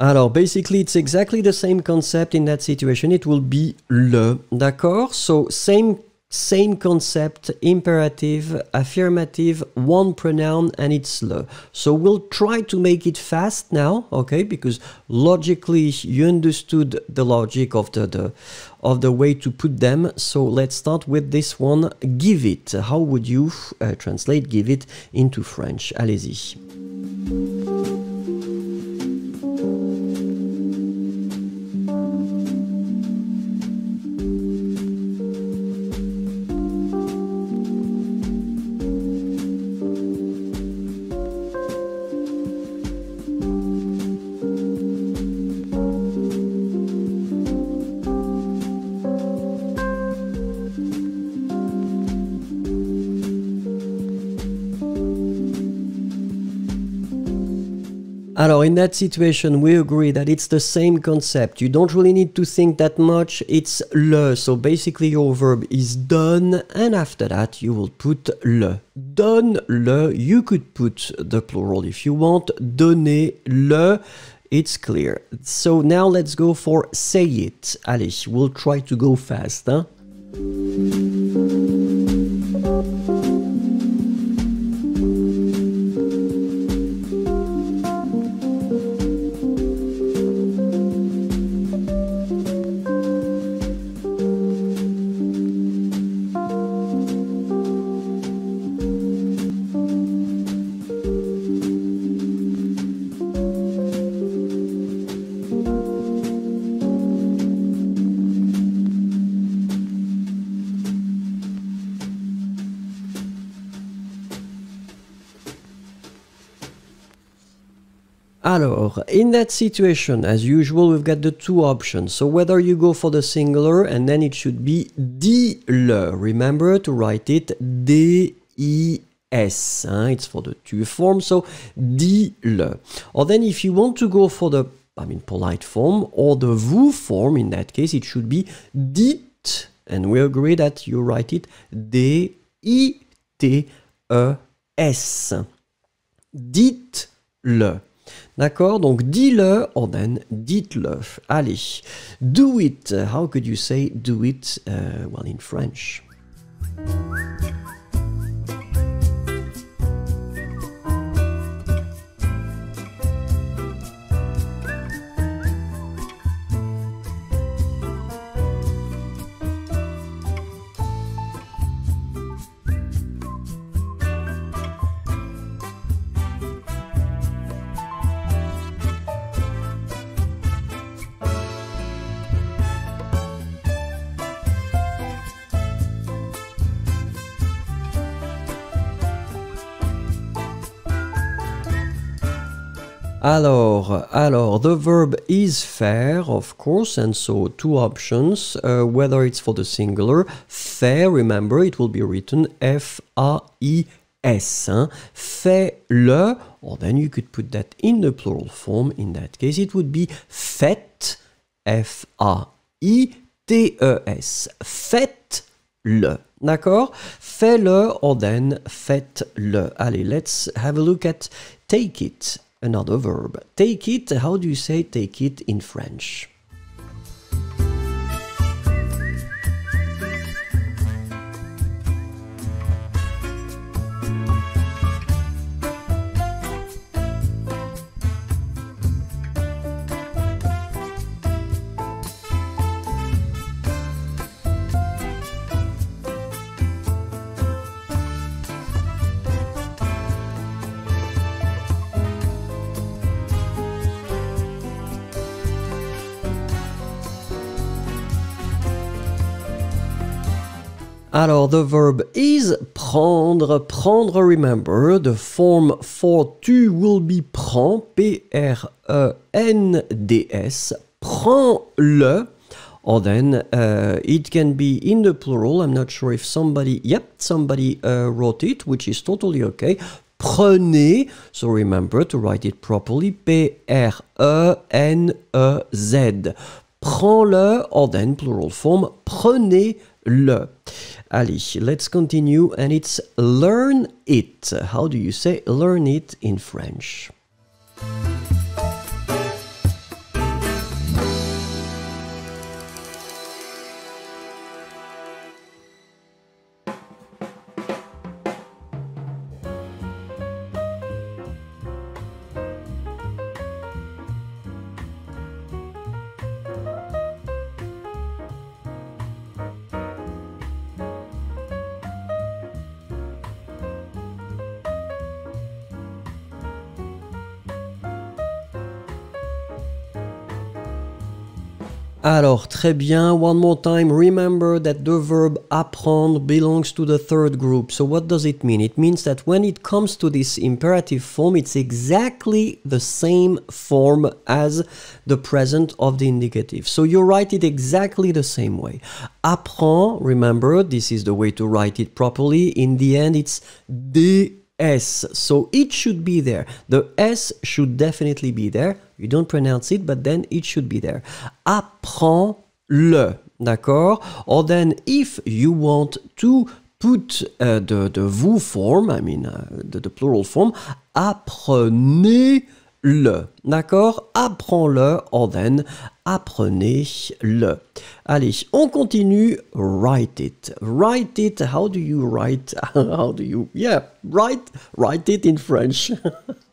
Alors, basically, it's exactly the same concept in that situation. It will be le, d'accord? So, same same concept, imperative, affirmative, one pronoun, and it's le. So we'll try to make it fast now, okay? Because logically you understood the logic of the, the of the way to put them. So let's start with this one. Give it. How would you uh, translate give it into French? Allez-y. Alors, in that situation, we agree that it's the same concept. You don't really need to think that much. It's le. So basically, your verb is done, and after that, you will put le. Donne le. You could put the plural if you want. Donnez le. It's clear. So now let's go for say it. Allez, we'll try to go fast. Alors, in that situation, as usual, we've got the two options. So whether you go for the singular and then it should be dis le. Remember to write it D-I-S. Hein? It's for the tu form, so dis le. Or then if you want to go for the, I mean, polite form or the vous form, in that case, it should be dites. And we agree that you write it D-I-T-E-S. Dites le. D'accord Donc dis-le, or then dites-le. Allez. Do it. How could you say do it, uh, well, in French? Alors, alors, the verb is faire, of course, and so two options, uh, whether it's for the singular, fais, remember, it will be written F-A-I-S, hein? Fais-le, or then you could put that in the plural form, in that case it would be faites, F-A-I-T-E-S, faites-le. D'accord Fais-le, or then faites-le. Allez, let's have a look at take it another verb. Take it, how do you say take it in French? Alors, the verb is prendre. Prendre, remember, the form for tu will be prends, P-R-E-N-D-S. Prends-le. Or then uh, it can be in the plural. I'm not sure if somebody, yep, somebody uh, wrote it, which is totally okay. Prenez, so remember to write it properly, P-R-E-N-E-Z. Prends-le, or then plural form, prenez-le. Allez, let's continue and it's learn it. How do you say learn it in French? Alors, très bien. One more time. Remember that the verb apprendre belongs to the third group. So, what does it mean? It means that when it comes to this imperative form, it's exactly the same form as the present of the indicative. So, you write it exactly the same way. Apprends, remember, this is the way to write it properly. In the end, it's des S. So it should be there. The S should definitely be there. You don't pronounce it, but then it should be there. Apprends-le. D'accord? Or then if you want to put uh, the, the vous form, I mean uh, the, the plural form, apprenez le. D'accord? Apprends-le, or then apprenez-le. Allez, on continue. Write it. Write it. How do you write? How do you? Yeah, write, write it in French.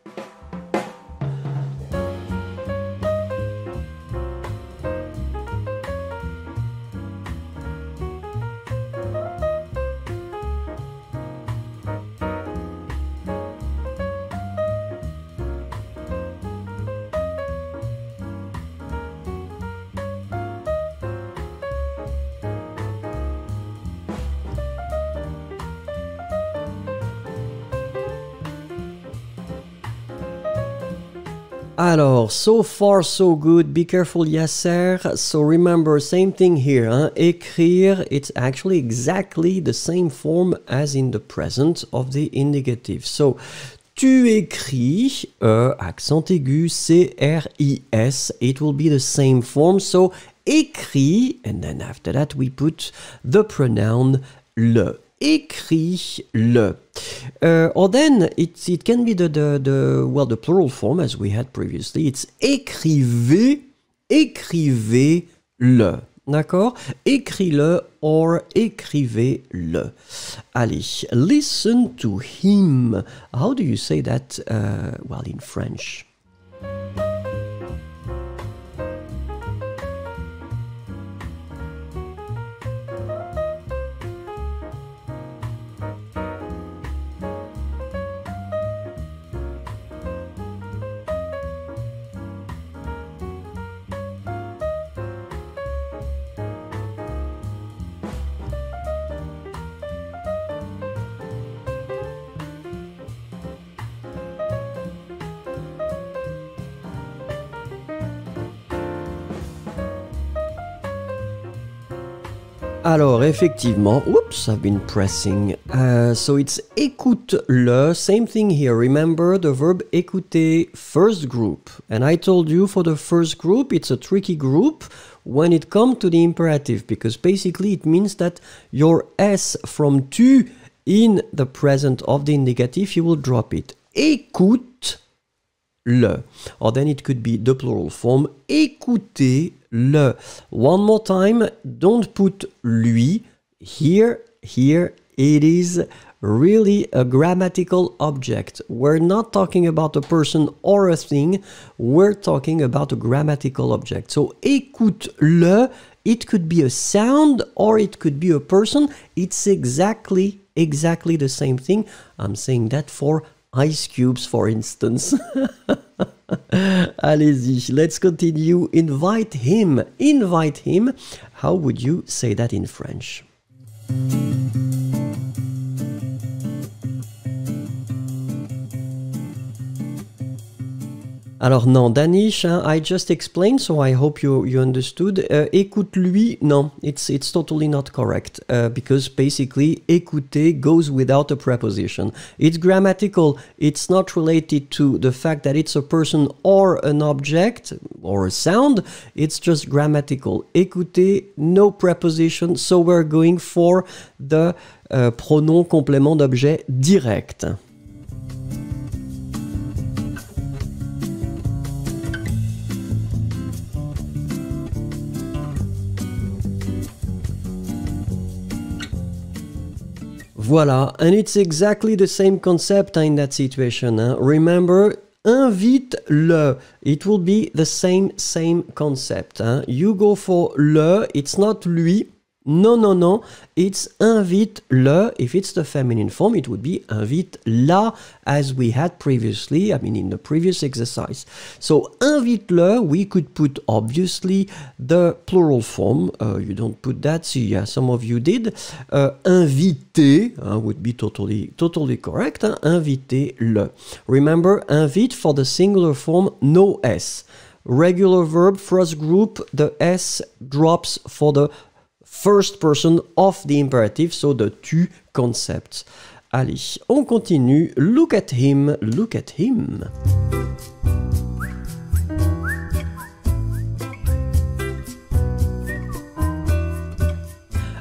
Alors, so far so good. Be careful, Yasser. So remember, same thing here. Hein? Écrire, it's actually exactly the same form as in the present of the indicative. So, tu écris, E, accent aigu, C-R-I-S. It will be the same form. So, écrit, and then after that we put the pronoun le écris-le. Uh, or then it, it can be the, the, the, well, the plural form as we had previously. It's écrivez, écrivez-le. D'accord? Écris-le or écrivez-le. Allez, listen to him. How do you say that, uh, well, in French? Alors, effectivement, oops, I've been pressing. Uh, so it's écoute-le, same thing here. Remember the verb écouter, first group. And I told you for the first group, it's a tricky group when it comes to the imperative because basically it means that your S from tu in the present of the indicative, you will drop it. Écoute le. Or then it could be the plural form écoutez le. One more time, don't put lui. Here, here it is really a grammatical object. We're not talking about a person or a thing, we're talking about a grammatical object. So écoute le, it could be a sound or it could be a person. It's exactly exactly the same thing. I'm saying that for ice cubes, for instance. Allez-y, let's continue. Invite him. Invite him. How would you say that in French? Alors non, Danish, hein, I just explained, so I hope you, you understood. Uh, écoute-lui, non, it's, it's totally not correct, uh, because basically, écouter goes without a preposition. It's grammatical, it's not related to the fact that it's a person or an object, or a sound, it's just grammatical. Écouter, no preposition, so we're going for the uh, pronom complément d'objet direct. Voilà, and it's exactly the same concept in that situation. Hein. Remember, invite-le. It will be the same, same concept. Hein. You go for le, it's not lui. Non, no, no. It's invite-le. If it's the feminine form, it would be invite-la, as we had previously, I mean, in the previous exercise. So, invite-le, we could put, obviously, the plural form. Uh, you don't put that, see, yeah, some of you did. Uh, invitez uh, would be totally, totally correct. Hein? Invitez-le. Remember, invite for the singular form, no S. Regular verb, first group, the S drops for the first person of the imperative, so the tu concept. Allez, on continue. Look at him, look at him.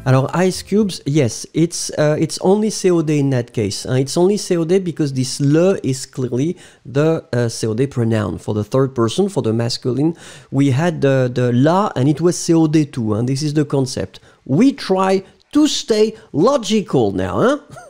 Alors ice cubes, yes, it's uh, it's only COD in that case. Uh, it's only COD because this le is clearly the uh, COD pronoun for the third person for the masculine. We had the the la and it was COD too, and this is the concept. We try to stay logical now, huh?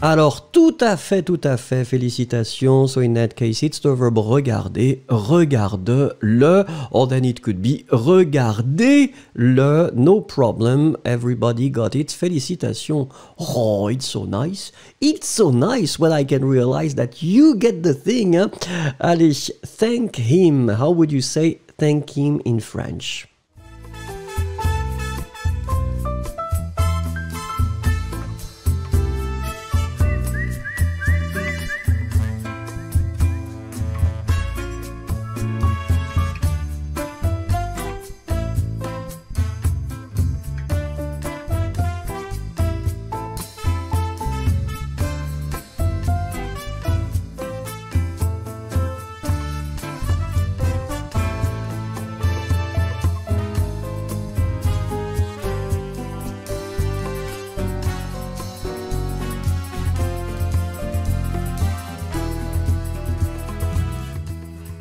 Alors, tout à fait, tout à fait, félicitations. So in that case, it's the verb regarder, regarde-le, or then it could be regardez-le, no problem, everybody got it, félicitations. Oh, it's so nice. It's so nice when I can realize that you get the thing. Hein? Allez, thank him. How would you say thank him in French?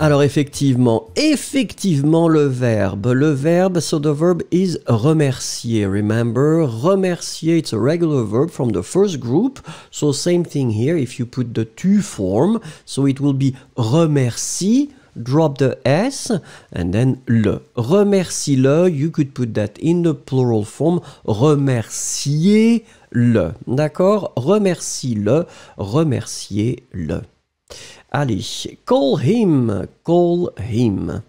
Alors effectivement, effectivement le verbe, le verbe, so the verb is remercier. Remember, remercier, it's a regular verb from the first group. So same thing here, if you put the tu form, so it will be remercie, drop the S, and then le. Remercie-le, you could put that in the plural form, remercier-le. D'accord? Remercie-le, remercier-le. Allez, call him, call him.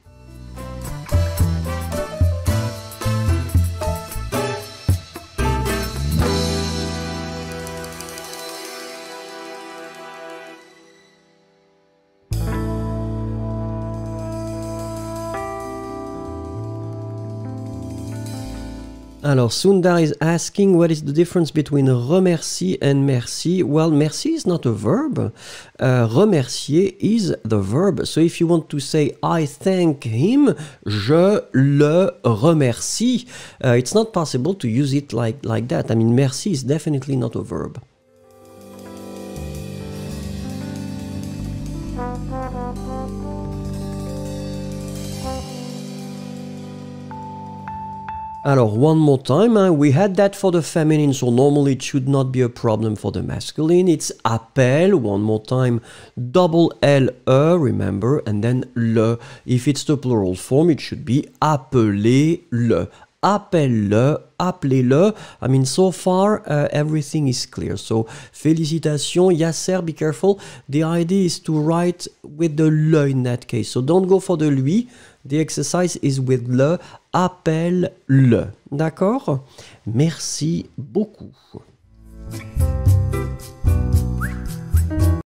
Alors, Sundar is asking what is the difference between remercie and merci. Well, merci is not a verb. Uh, remercier is the verb. So if you want to say I thank him, je le remercie, uh, it's not possible to use it like, like that. I mean, merci is definitely not a verb. Alors, one more time, hein, we had that for the feminine, so normally it should not be a problem for the masculine. It's appelle, one more time, double L-E, remember, and then le. If it's the plural form, it should be appelez-le. Appelle-le, appelez-le. I mean, so far, uh, everything is clear. So, félicitations, Yasser, be careful. The idea is to write with the le in that case. So, don't go for the lui. The exercise is with le, appelle-le. D'accord? Merci beaucoup.